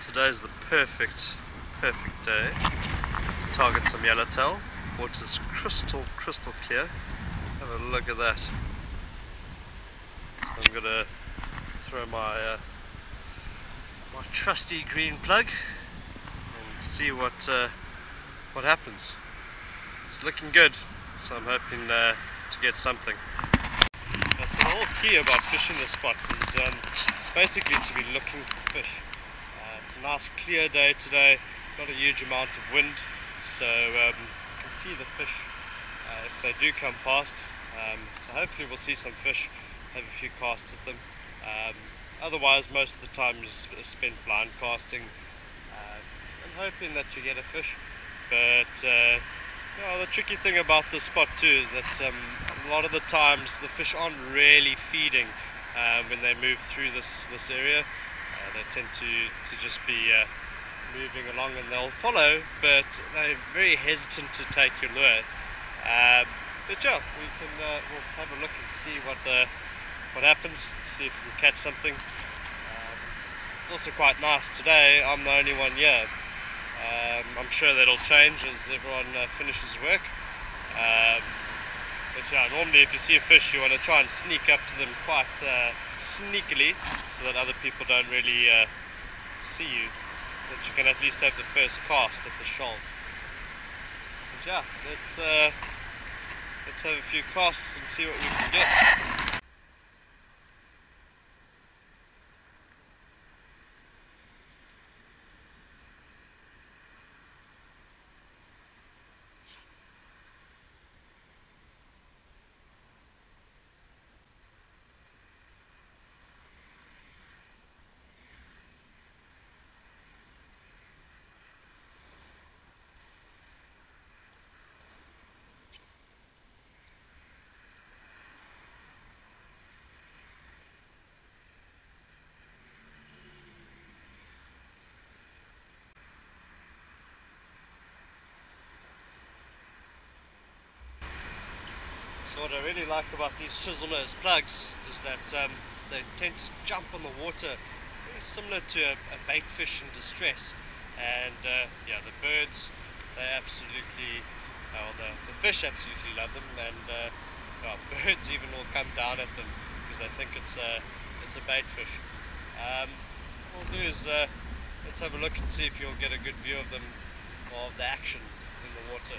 Today's the perfect, perfect day to target some yellowtail. Water's crystal, crystal clear. Have a look at that. I'm gonna throw my uh, my trusty green plug and see what uh, what happens. It's looking good, so I'm hoping uh, to get something. so the whole key about fishing the spots is um, basically to be looking for fish. Uh, nice clear day today, not a huge amount of wind, so um, you can see the fish uh, if they do come past. Um, so hopefully we'll see some fish, have a few casts at them. Um, otherwise most of the time is spent blind casting uh, and hoping that you get a fish. But uh, the tricky thing about this spot too is that um, a lot of the times the fish aren't really feeding um, when they move through this this area. Uh, they tend to to just be uh, moving along and they'll follow, but they're very hesitant to take your lure. Um, but yeah, we can uh, we'll have a look and see what uh, what happens. See if we can catch something. Um, it's also quite nice today. I'm the only one here. Um, I'm sure that'll change as everyone uh, finishes work. But yeah, normally if you see a fish, you want to try and sneak up to them quite uh, sneakily so that other people don't really uh, see you. So that you can at least have the first cast at the shoal. But yeah, let's, uh, let's have a few casts and see what we can get. So what I really like about these chisel nose plugs is that um, they tend to jump on the water similar to a, a bait fish in distress and uh, yeah the birds they absolutely well the, the fish absolutely love them and uh, well, birds even will come down at them because they think it's a it's a bait fish. Um, what we'll do is uh, let's have a look and see if you'll get a good view of them of the action in the water.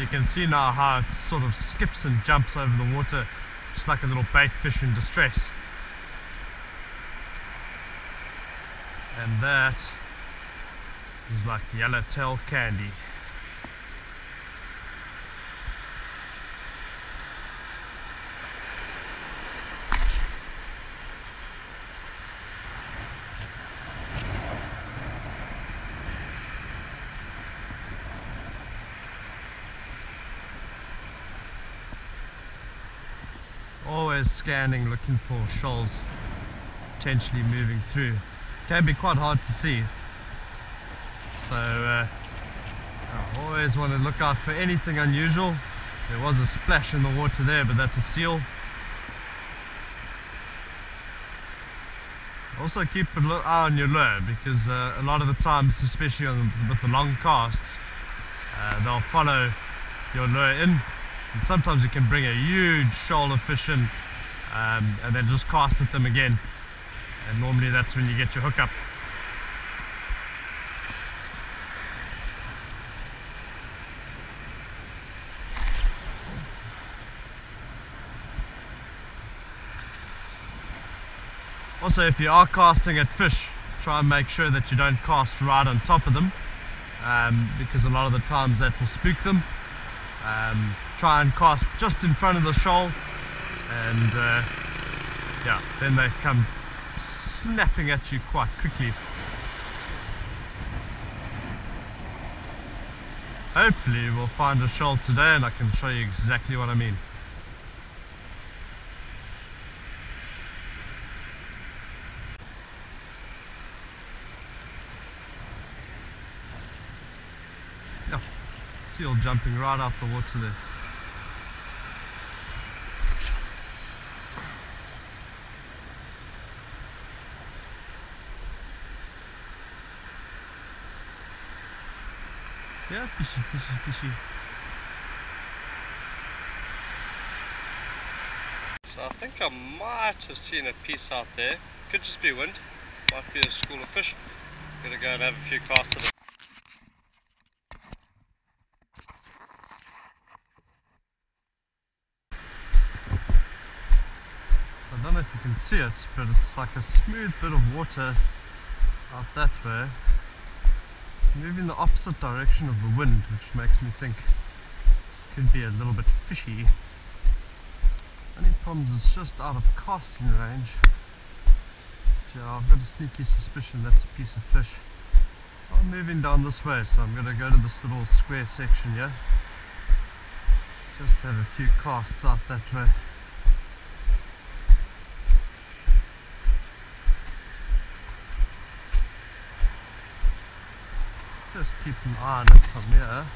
You can see now how it sort of skips and jumps over the water just like a little bait fish in distress. And that is like yellowtail candy. Always scanning looking for shoals potentially moving through. Can be quite hard to see. So uh, I always want to look out for anything unusual. There was a splash in the water there but that's a seal. Also keep an eye on your lure because uh, a lot of the times especially with the long casts uh, they'll follow your lure in and sometimes you can bring a huge shoal of fish in um, and then just cast at them again. And normally that's when you get your hookup. Also, if you are casting at fish, try and make sure that you don't cast right on top of them um, because a lot of the times that will spook them. Um, try and cast just in front of the shoal and uh, yeah, then they come snapping at you quite quickly. Hopefully we'll find a shoal today and I can show you exactly what I mean. Yeah, seal jumping right out the water there. Yeah, fishy, fishy, fishy. So I think I might have seen a piece out there. Could just be wind. Might be a school of fish. Gonna go and have a few casts of it. So I don't know if you can see it, but it's like a smooth bit of water out that way moving the opposite direction of the wind, which makes me think it could be a little bit fishy. Only problems is just out of casting range. Yeah, I've got a sneaky suspicion that's a piece of fish. I'm moving down this way, so I'm going to go to this little square section here. Just have a few casts out that way. Just keep eye on from here.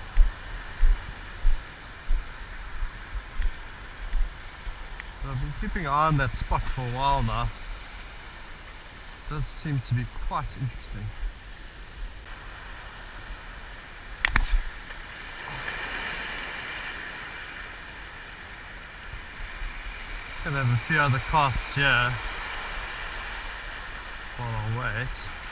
So I've been keeping eye on that spot for a while now. It does seem to be quite interesting. Gonna have a few other casts here while I wait.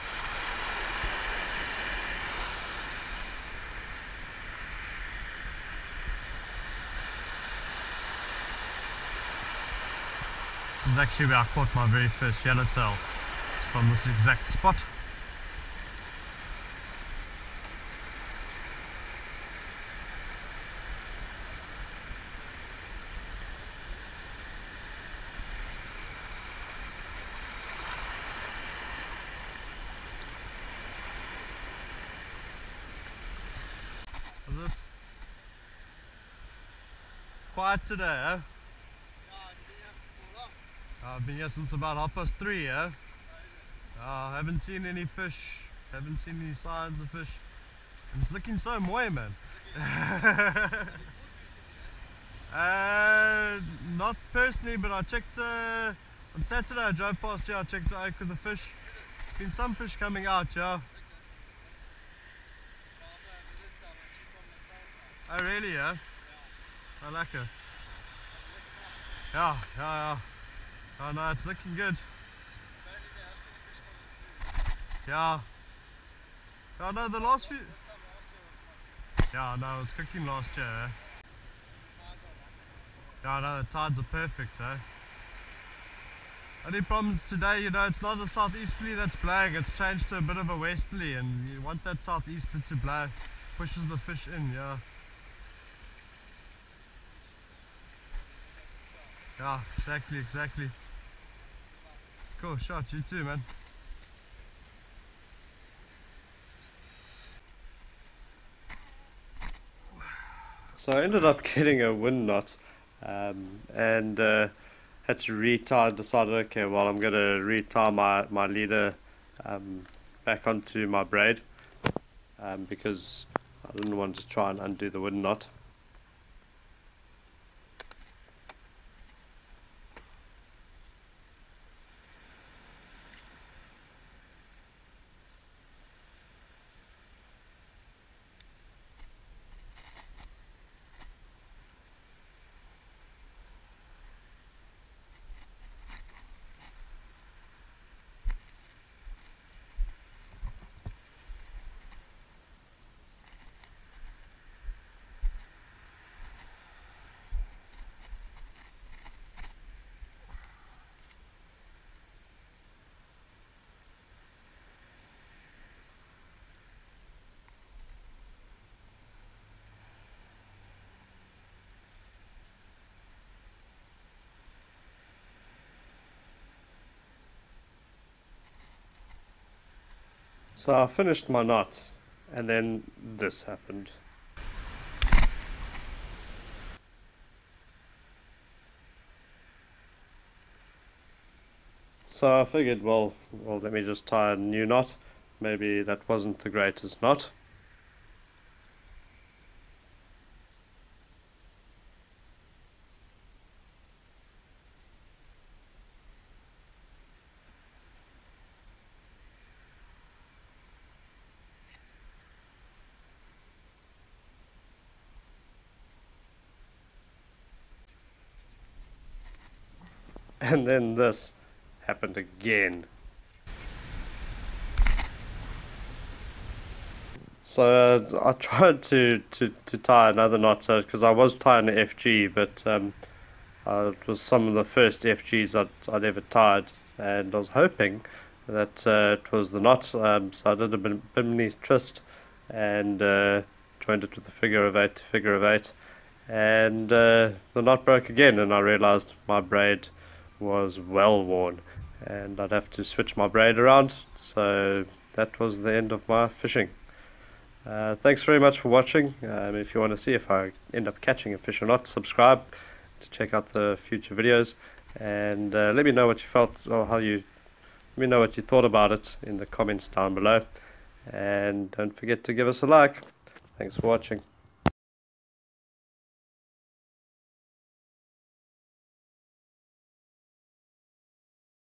Is actually where I caught my very first yellowtail. From this exact spot. Quiet today, eh? I've been here since about half past three, yeah? I haven't seen any fish, haven't seen any signs of fish. And it's looking so mooi, man. uh, not personally, but I checked uh, on Saturday. I drove past here, I checked the oak with the fish. There's been some fish coming out, yeah. Oh, really, yeah? I like it. Yeah, yeah, yeah. Oh no, it's looking good. Yeah. Oh no, the last few... Yeah, no, it was cooking last year. Eh? Yeah, no, the tides are perfect, eh? Only problems today, you know, it's not a southeasterly that's blowing, it's changed to a bit of a westerly and you want that southeaster to blow, pushes the fish in, yeah. Yeah, exactly, exactly. Cool shot, you too, man. So I ended up getting a wind knot um, and uh, had to retie, decided, okay, well, I'm going to retie my, my leader um, back onto my braid um, because I didn't want to try and undo the wind knot. So I finished my knot, and then this happened. So I figured, well, well, let me just tie a new knot. Maybe that wasn't the greatest knot. and then this happened again. So uh, I tried to, to, to tie another knot because uh, I was tying an FG, but um, uh, it was some of the first FGs I'd, I'd ever tied, and I was hoping that uh, it was the knot. Um, so I did a bimini twist and uh, joined it with a figure of eight to figure of eight, and the knot broke again, and I realized my braid was well worn and I'd have to switch my braid around so that was the end of my fishing. Uh, thanks very much for watching. Um, if you want to see if I end up catching a fish or not subscribe to check out the future videos and uh, let me know what you felt or how you let me know what you thought about it in the comments down below. And don't forget to give us a like. Thanks for watching